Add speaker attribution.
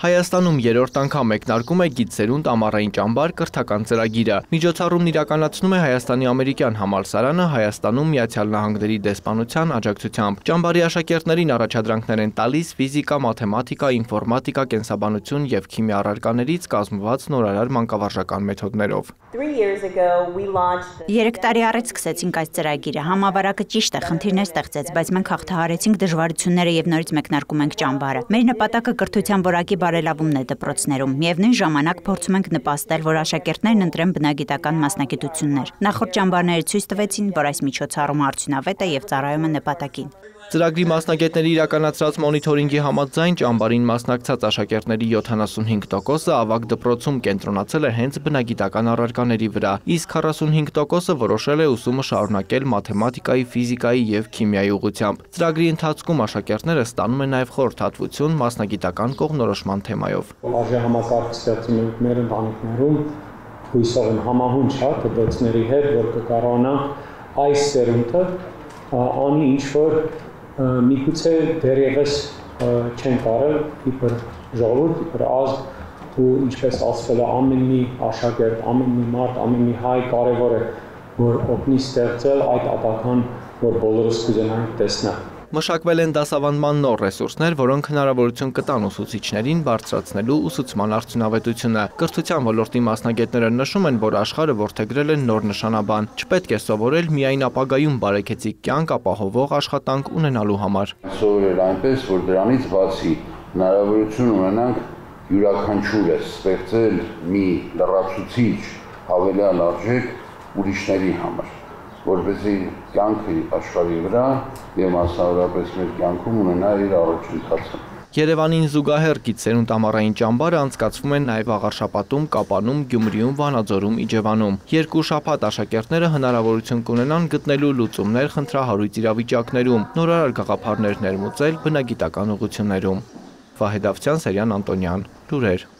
Speaker 1: Հայաստանում երրորդ անգամ մեկնարկում է «Գիծ սերունդ ամառային ճամբար» կրթական ծրագիրը։ Միջոցառումն իրականացնում է Հայաստանի ամերիկյան համալսարանը Հայաստանում Միացյալ Նահանգների դեսպանության աջակցությամբ։ Ճամբարի աշակերտներին առաջադրանքներ են տալիս ֆիզիկա, մաթեմատիկա, ինֆորմատիկա, կենսաբանություն եւ քիմիա առարկաներից կազմված նորարար մանկավարժական մեթոդներով։
Speaker 2: Երեք տարի առաջ սկսեցինք այս ծրագիրը։ Համավարակը ճիշտ է, խնդիրներ ստեղծեց, բայց մենք հաղթահարեցինք դժվարությունները եւ նորից մեկնարկում ենք ճամբարը։ Մեր նպատակը կրթության որակի բարելավումն է դպրոցներում։ Միևնույն ժամանակ փորձում ենք նպաստել, որ աշակերտներն ընտրեն բնագիտական մասնագիտություններ։ Նախորդ ճամբարները ցույց տվեցին, որ այս միջոցառումը արդյունավետ է եւ ծառայում է նպատակին։
Speaker 1: Ծրագրի մասնագետների իրականացրած մոնիթորինգի համաձայն ճամբարին մասնակցած աշակերտների 75%-ը ավագ դպրոցում կենտրոնացել է հենց բնագիտական առարկաների վրա, իսկ 45%-ը որոշել է ուսումը շարունակել մաթեմատիկայի, ֆիզիկայի եւ քիմիայի ուղղությամբ։ Ծրագրի ընթացքում աշակերտները ստանում են նաեւ խորհրդատվություն մասնագիտական կողմնորոշման թեմայով։
Speaker 3: Արժե համակարգ ստեղծում ենք մեր ընտանիքներում հույսով եմ համահունչ հա դպրոցների հետ, որ կկարողանանք այս սերունդը անի ինչ որ միգուցե դերևս չեն կարել իբր ժողովուրդ, իբր ազգ ու ինչպես ասվել է ամեն մի աշակերտ, ամեն մի մարդ, ամեն մի հայ կարևոր է որ օգնի ստեղծել այդ ապական, որ բոլորս կուզենանք տեսնել
Speaker 1: մշակվել են դասավանդման նոր ռեսուրսներ, որոնք հնարավորություն կտան ուսուցիչներին բարձրացնելու ուսուցման արդյունավետությունը։ Կրթության ոլորտի մասնագետները նշում են, որ աշխարհը ворթեգրել է նոր նշանաբան։ Չպետք է սովորել միայն ապագայում բարեկեցիկ կյանք ապահովող աշխատանք ունենալու համար։
Speaker 4: Սովորել այնպես, որ դրանից բացի հնարավորություն ունենանք յուրաքանչյուրը ստեղծել մի լրացուցիչ հավելյալ արժեք ուրիշների համար որպեսզի կյանքը աշխարհի վրա եւ մասնավորապես մեր կյանքում ունենա իր առաջընթացը։
Speaker 1: Երևանին զուգահեռ գիծերունդ ամառային ճամբարը անցկացվում են նաև Աղարշապատում, Կապանում, Գյումրիում, Վանաձորում, Իջևանում։ Երկու շաբաթ աշակերտները հնարավորություն կունենան գտնելու լուծումներ խնդրահարույց իրավիճակներում, նորարար գաղափարներ ներմուծել բնագիտական ուղղություններում։ Վահեդ Ավցյան, Սերյան Անտոնյան, Լուրեր